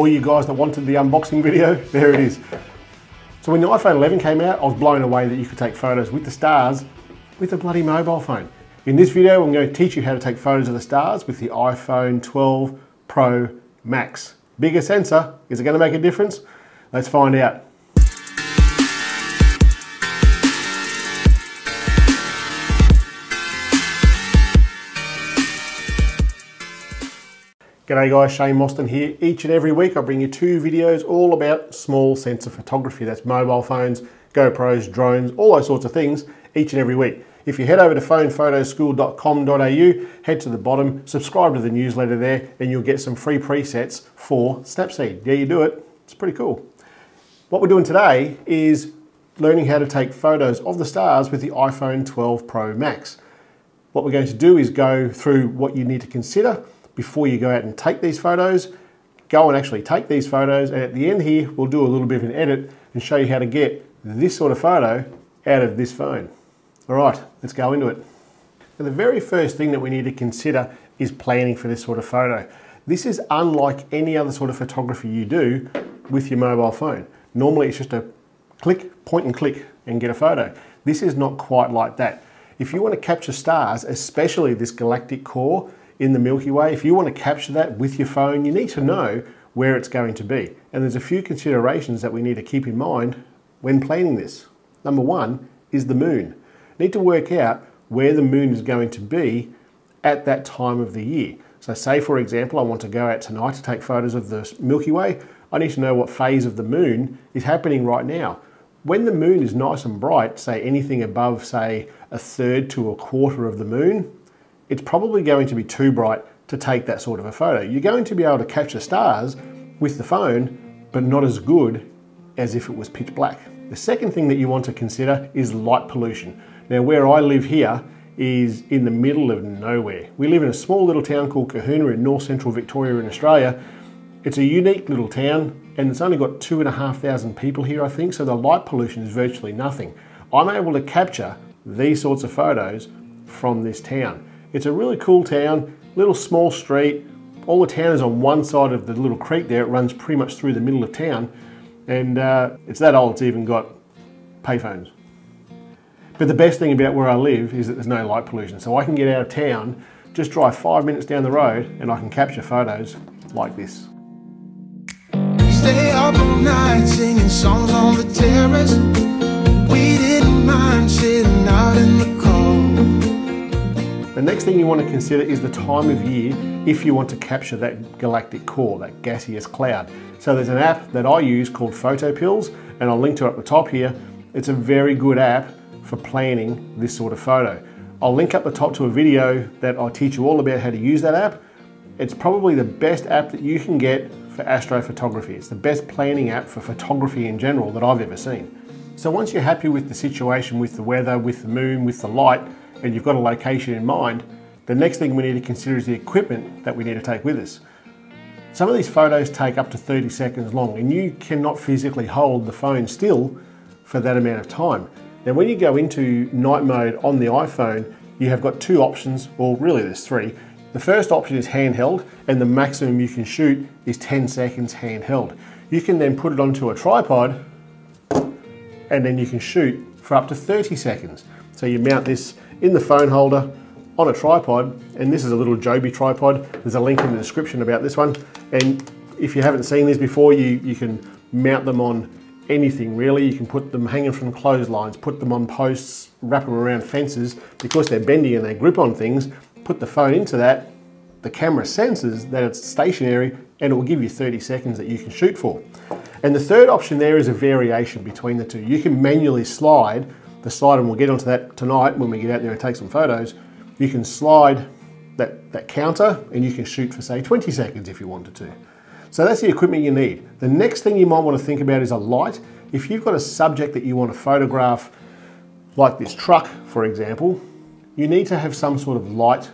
All you guys that wanted the unboxing video, there it is. So when the iPhone 11 came out, I was blown away that you could take photos with the stars with a bloody mobile phone. In this video, I'm going to teach you how to take photos of the stars with the iPhone 12 Pro Max. Bigger sensor, is it going to make a difference? Let's find out. G'day guys, Shayne Mostyn here. Each and every week I bring you two videos all about small sensor photography. That's mobile phones, GoPros, drones, all those sorts of things each and every week. If you head over to phonephotoschool.com.au, head to the bottom, subscribe to the newsletter there, and you'll get some free presets for Snapseed. Yeah, you do it. It's pretty cool. What we're doing today is learning how to take photos of the stars with the iPhone 12 Pro Max. What we're going to do is go through what you need to consider before you go out and take these photos. Go and actually take these photos and at the end here we'll do a little bit of an edit and show you how to get this sort of photo out of this phone. All right, let's go into it. Now the very first thing that we need to consider is planning for this sort of photo. This is unlike any other sort of photography you do with your mobile phone. Normally it's just a click, point and click and get a photo. This is not quite like that. If you want to capture stars, especially this galactic core, in the Milky Way, if you want to capture that with your phone, you need to know where it's going to be. And there's a few considerations that we need to keep in mind when planning this. Number one is the moon. You need to work out where the moon is going to be at that time of the year. So say for example, I want to go out tonight to take photos of the Milky Way. I need to know what phase of the moon is happening right now. When the moon is nice and bright, say anything above say a third to a quarter of the moon, it's probably going to be too bright to take that sort of a photo. You're going to be able to capture stars with the phone, but not as good as if it was pitch black. The second thing that you want to consider is light pollution. Now where I live here is in the middle of nowhere. We live in a small little town called Cohuna in north central Victoria in Australia. It's a unique little town and it's only got two and a half thousand people here I think, so the light pollution is virtually nothing. I'm able to capture these sorts of photos from this town. It's a really cool town, little small street. All the town is on one side of the little creek there. It runs pretty much through the middle of town. And uh, it's that old, it's even got payphones. But the best thing about where I live is that there's no light pollution. So I can get out of town, just drive five minutes down the road and I can capture photos like this. Stay up all night singing songs on the terrace. We didn't mind sitting out in the the next thing you want to consider is the time of year if you want to capture that galactic core, that gaseous cloud. So there's an app that I use called PhotoPills and I'll link to it at the top here. It's a very good app for planning this sort of photo. I'll link up the top to a video that I teach you all about how to use that app. It's probably the best app that you can get for astrophotography. It's the best planning app for photography in general that I've ever seen. So once you're happy with the situation, with the weather, with the moon, with the light, and you've got a location in mind, the next thing we need to consider is the equipment that we need to take with us. Some of these photos take up to 30 seconds long and you cannot physically hold the phone still for that amount of time. Now when you go into night mode on the iPhone, you have got two options, or really there's three. The first option is handheld and the maximum you can shoot is 10 seconds handheld. You can then put it onto a tripod and then you can shoot for up to 30 seconds. So you mount this in the phone holder on a tripod, and this is a little Joby tripod. There's a link in the description about this one. And if you haven't seen these before, you, you can mount them on anything really. You can put them hanging from clotheslines, put them on posts, wrap them around fences. Because they're bendy and they grip on things, put the phone into that, the camera senses that it's stationary and it will give you 30 seconds that you can shoot for. And the third option there is a variation between the two. You can manually slide the slide, and we'll get onto that tonight when we get out there and take some photos, you can slide that, that counter and you can shoot for say 20 seconds if you wanted to. So that's the equipment you need. The next thing you might want to think about is a light. If you've got a subject that you want to photograph, like this truck, for example, you need to have some sort of light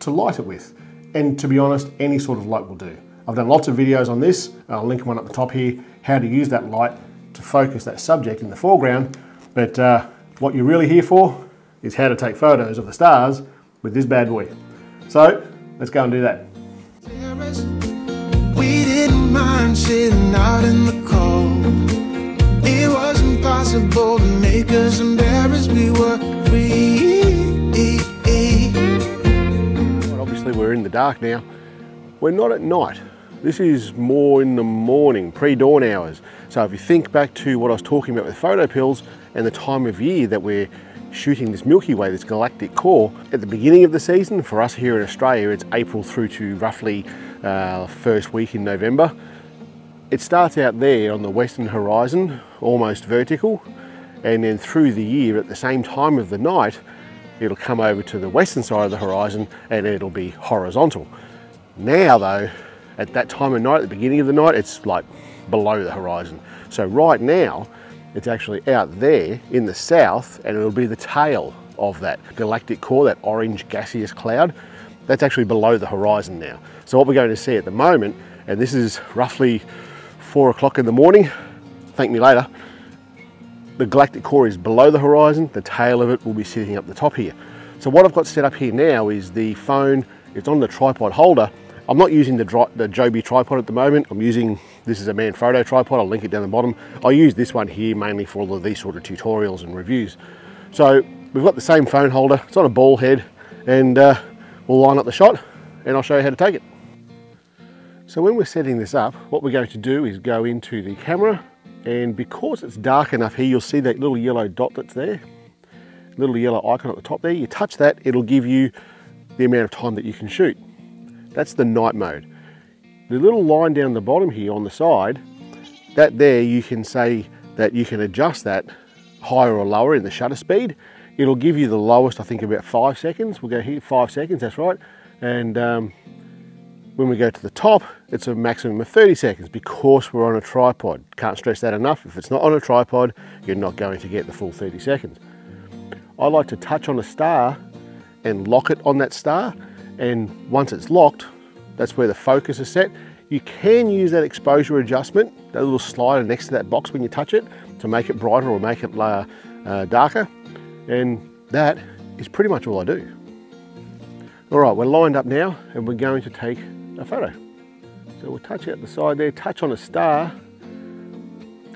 to light it with. And to be honest, any sort of light will do. I've done lots of videos on this. I'll link one up the top here, how to use that light to focus that subject in the foreground but uh, what you're really here for is how to take photos of the stars with this bad boy. So let's go and do that. sitting out in the cold. It was impossible to make us embarrassed. We were free. Well, obviously, we're in the dark now. We're not at night. This is more in the morning, pre-dawn hours. So if you think back to what I was talking about with photopills and the time of year that we're shooting this Milky Way, this galactic core, at the beginning of the season, for us here in Australia, it's April through to roughly uh, first week in November. It starts out there on the western horizon, almost vertical, and then through the year at the same time of the night, it'll come over to the western side of the horizon and it'll be horizontal. Now though, at that time of night, at the beginning of the night, it's like below the horizon. So right now, it's actually out there in the south and it'll be the tail of that galactic core, that orange gaseous cloud. That's actually below the horizon now. So what we're going to see at the moment, and this is roughly four o'clock in the morning, thank me later, the galactic core is below the horizon, the tail of it will be sitting up the top here. So what I've got set up here now is the phone, it's on the tripod holder, I'm not using the, the Joby tripod at the moment. I'm using, this is a Manfrotto tripod. I'll link it down the bottom. I use this one here mainly for all of these sort of tutorials and reviews. So we've got the same phone holder. It's on a ball head and uh, we'll line up the shot and I'll show you how to take it. So when we're setting this up, what we're going to do is go into the camera and because it's dark enough here, you'll see that little yellow dot that's there, little yellow icon at the top there. You touch that, it'll give you the amount of time that you can shoot. That's the night mode. The little line down the bottom here on the side, that there you can say that you can adjust that higher or lower in the shutter speed. It'll give you the lowest, I think about five seconds. We'll go here, five seconds, that's right. And um, when we go to the top, it's a maximum of 30 seconds because we're on a tripod. Can't stress that enough. If it's not on a tripod, you're not going to get the full 30 seconds. I like to touch on a star and lock it on that star and once it's locked, that's where the focus is set. You can use that exposure adjustment, that little slider next to that box when you touch it to make it brighter or make it uh, uh, darker. And that is pretty much all I do. All right, we're lined up now and we're going to take a photo. So we'll touch out the side there, touch on a star,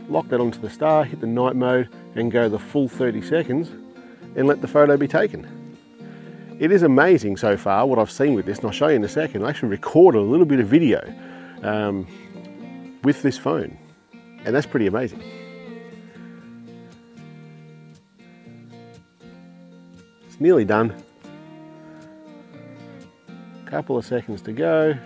lock that onto the star, hit the night mode and go the full 30 seconds and let the photo be taken. It is amazing so far what I've seen with this, and I'll show you in a second. I actually recorded a little bit of video um, with this phone, and that's pretty amazing. It's nearly done. Couple of seconds to go.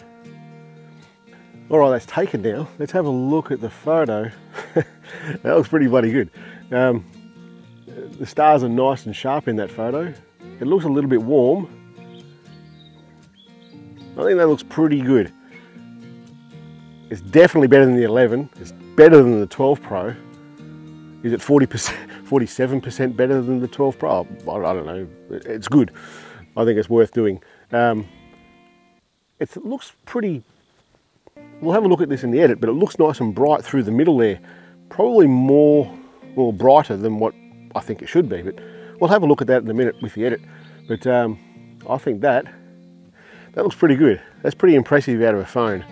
All right, that's taken now. Let's have a look at the photo. that looks pretty bloody good. Um, the stars are nice and sharp in that photo. It looks a little bit warm. I think that looks pretty good. It's definitely better than the 11. It's better than the 12 Pro. Is it 40%, 47% better than the 12 Pro? I don't know. It's good. I think it's worth doing. Um, it looks pretty, we'll have a look at this in the edit, but it looks nice and bright through the middle there. Probably more, more brighter than what I think it should be, but We'll have a look at that in a minute with the edit, but um, I think that, that looks pretty good. That's pretty impressive out of a phone.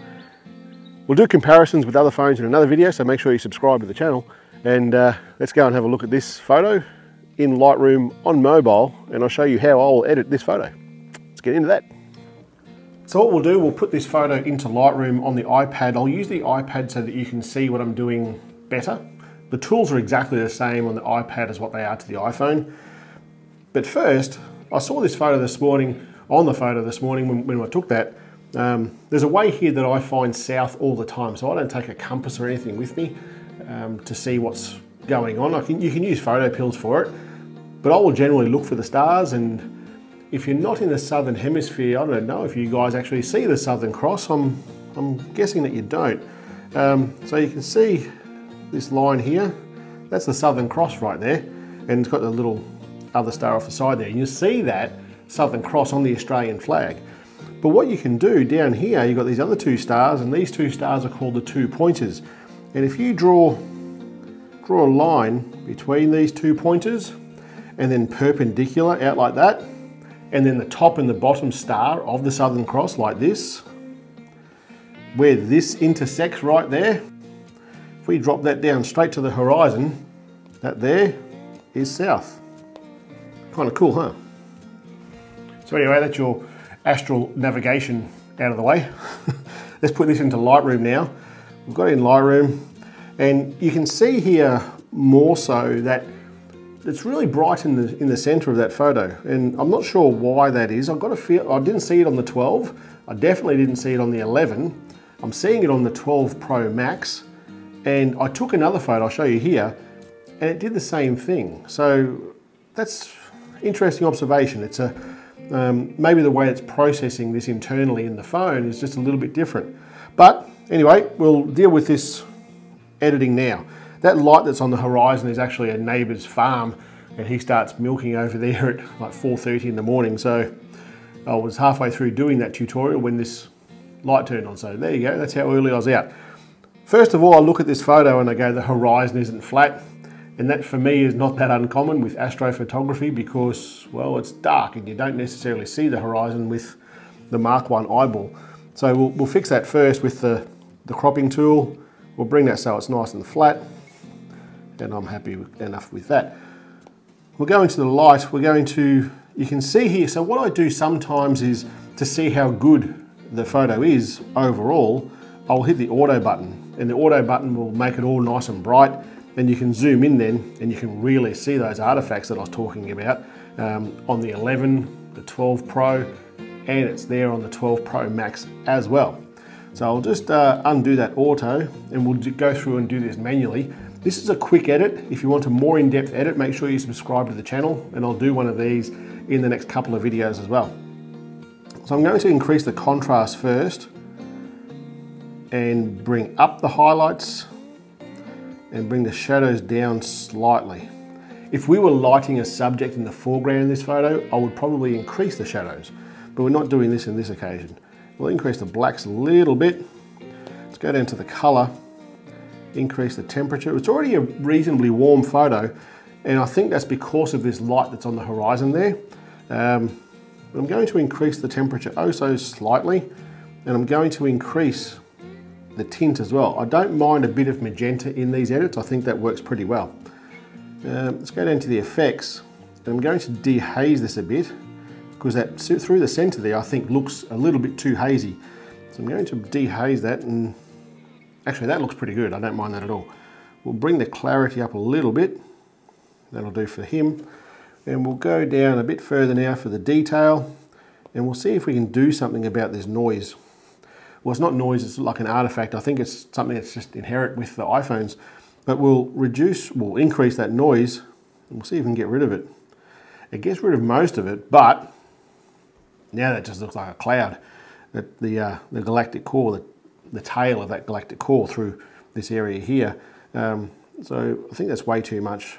We'll do comparisons with other phones in another video, so make sure you subscribe to the channel. And uh, let's go and have a look at this photo in Lightroom on mobile, and I'll show you how I'll edit this photo. Let's get into that. So what we'll do, we'll put this photo into Lightroom on the iPad. I'll use the iPad so that you can see what I'm doing better. The tools are exactly the same on the iPad as what they are to the iPhone. But first, I saw this photo this morning, on the photo this morning when, when I took that. Um, there's a way here that I find south all the time, so I don't take a compass or anything with me um, to see what's going on. Can, you can use PhotoPills for it, but I will generally look for the stars and if you're not in the southern hemisphere, I don't know if you guys actually see the Southern Cross. I'm, I'm guessing that you don't. Um, so you can see this line here, that's the Southern Cross right there, and it's got the little other star off the side there. And you see that Southern Cross on the Australian flag. But what you can do down here, you've got these other two stars, and these two stars are called the two pointers. And if you draw, draw a line between these two pointers, and then perpendicular out like that, and then the top and the bottom star of the Southern Cross like this, where this intersects right there, if we drop that down straight to the horizon, that there is south. Kind of cool, huh? So anyway, that's your astral navigation out of the way. Let's put this into Lightroom now. We've got it in Lightroom and you can see here more so that it's really bright in the in the center of that photo and I'm not sure why that is. I've got a feel, I didn't see it on the 12. I definitely didn't see it on the 11. I'm seeing it on the 12 Pro Max and I took another photo, I'll show you here, and it did the same thing. So that's interesting observation. It's a um, maybe the way it's processing this internally in the phone is just a little bit different. But anyway, we'll deal with this editing now. That light that's on the horizon is actually a neighbour's farm and he starts milking over there at like 4.30 in the morning. So I was halfway through doing that tutorial when this light turned on. So there you go, that's how early I was out. First of all, I look at this photo and I go, the horizon isn't flat. And that for me is not that uncommon with astrophotography because, well, it's dark and you don't necessarily see the horizon with the Mark 1 eyeball. So we'll, we'll fix that first with the, the cropping tool. We'll bring that so it's nice and flat. And I'm happy enough with that. We'll go into the light. We're going to, you can see here, so what I do sometimes is to see how good the photo is overall, I'll hit the auto button and the auto button will make it all nice and bright and you can zoom in then and you can really see those artifacts that I was talking about um, on the 11, the 12 Pro, and it's there on the 12 Pro Max as well. So I'll just uh, undo that auto and we'll go through and do this manually. This is a quick edit. If you want a more in-depth edit, make sure you subscribe to the channel and I'll do one of these in the next couple of videos as well. So I'm going to increase the contrast first and bring up the highlights and bring the shadows down slightly. If we were lighting a subject in the foreground in this photo, I would probably increase the shadows, but we're not doing this in this occasion. We'll increase the blacks a little bit. Let's go down to the color, increase the temperature. It's already a reasonably warm photo, and I think that's because of this light that's on the horizon there. Um, I'm going to increase the temperature oh so slightly, and I'm going to increase the tint as well. I don't mind a bit of magenta in these edits. I think that works pretty well. Um, let's go down to the effects. And I'm going to dehaze this a bit because that through the center there I think looks a little bit too hazy. So I'm going to dehaze that and actually that looks pretty good. I don't mind that at all. We'll bring the clarity up a little bit. That'll do for him. And we'll go down a bit further now for the detail and we'll see if we can do something about this noise well, it's not noise, it's like an artifact. I think it's something that's just inherent with the iPhones. But we'll reduce, we'll increase that noise, and we'll see if we can get rid of it. It gets rid of most of it, but now that just looks like a cloud. The, the, uh, the galactic core, the, the tail of that galactic core through this area here. Um, so I think that's way too much.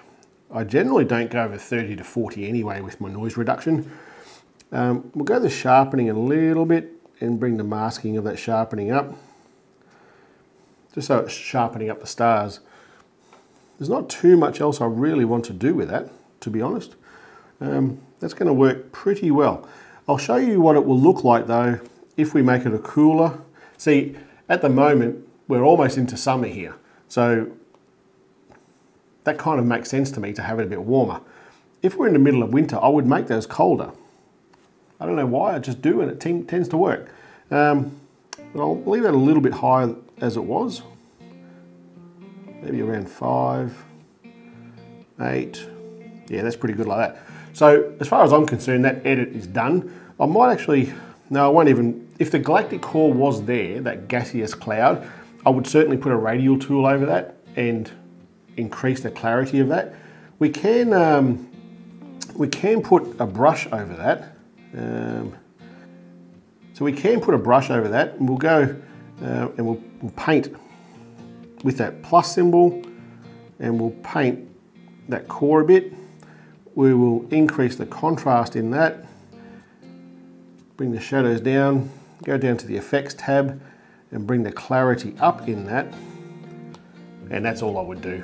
I generally don't go over 30 to 40 anyway with my noise reduction. Um, we'll go the sharpening a little bit and bring the masking of that sharpening up just so it's sharpening up the stars. There's not too much else I really want to do with that, to be honest. Um, that's going to work pretty well. I'll show you what it will look like though if we make it a cooler. See, at the moment, we're almost into summer here. So that kind of makes sense to me to have it a bit warmer. If we're in the middle of winter, I would make those colder. I don't know why, I just do and it tends to work. Um, but I'll leave that a little bit higher as it was. Maybe around five, eight. Yeah, that's pretty good like that. So as far as I'm concerned, that edit is done. I might actually, no, I won't even, if the galactic core was there, that gaseous cloud, I would certainly put a radial tool over that and increase the clarity of that. We can, um, we can put a brush over that um, so we can put a brush over that and we'll go uh, and we'll, we'll paint with that plus symbol and we'll paint that core a bit. We will increase the contrast in that, bring the shadows down, go down to the effects tab and bring the clarity up in that. And that's all I would do.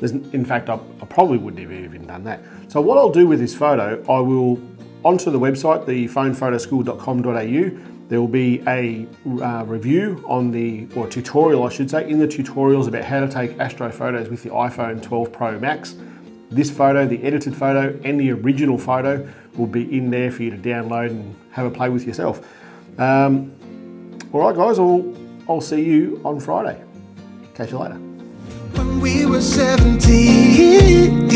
There's, in fact, I, I probably wouldn't have even done that. So what I'll do with this photo, I will onto the website, the phonephotoschool.com.au. There will be a uh, review on the, or tutorial I should say, in the tutorials about how to take astro photos with the iPhone 12 Pro Max. This photo, the edited photo, and the original photo will be in there for you to download and have a play with yourself. Um, all right, guys, I'll, I'll see you on Friday. Catch you later. When we were 17